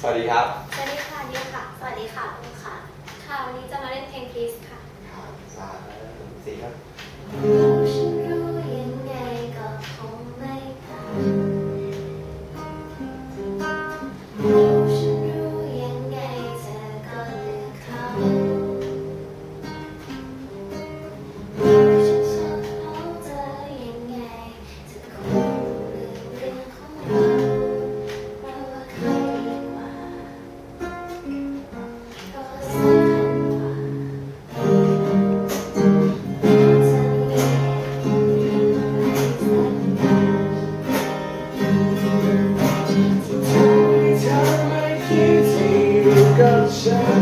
สวัสดีครับ สวัสดีค่ะดิวค่ะ สวัสดีค่ะคุณค่ะ ค่ะ วันนี้จะมาเล่นเพลงพีซค่ะครับสามสี่ครับรู้ฉันรู้ยังไงก็คงไม่ได้ shine.